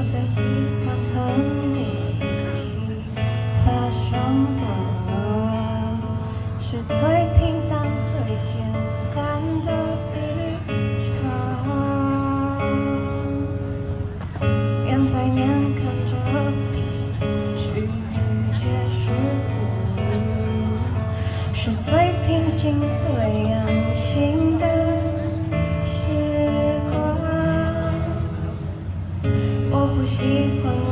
我最喜欢和你一起发生的是最平淡最简单的日常面对面看着彼此咀嚼食物是最平静最安心的。喜欢。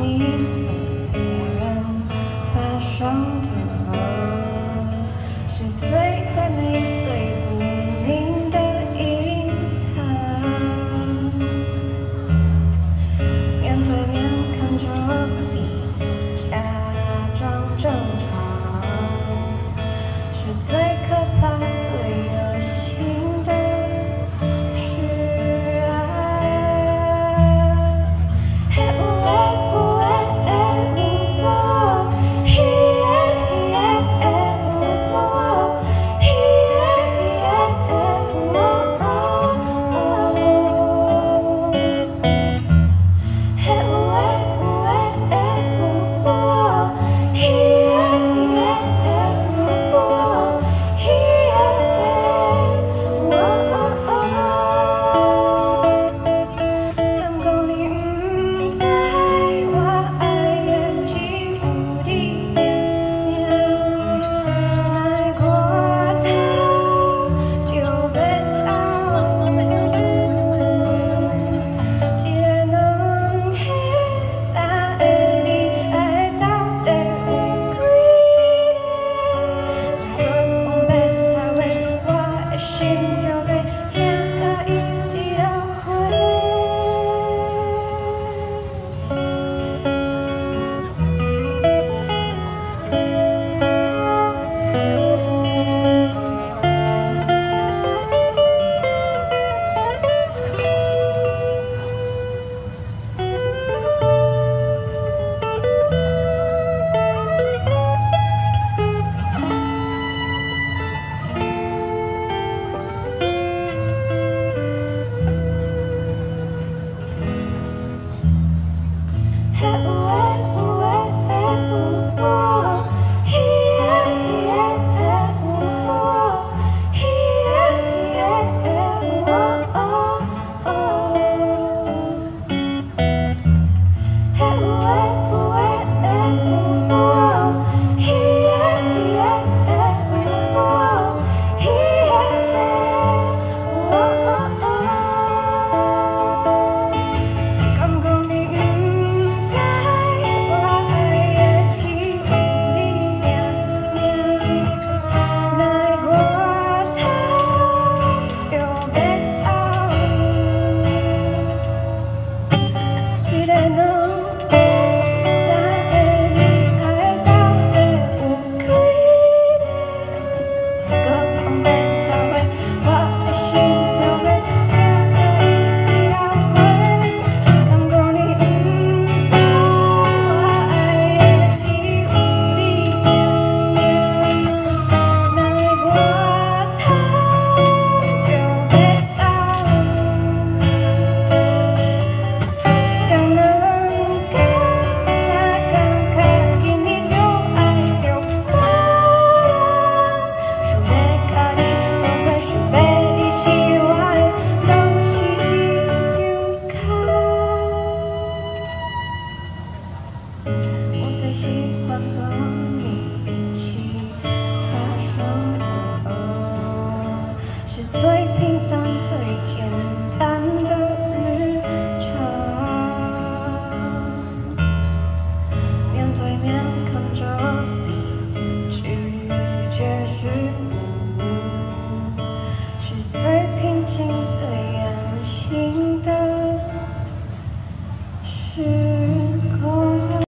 Take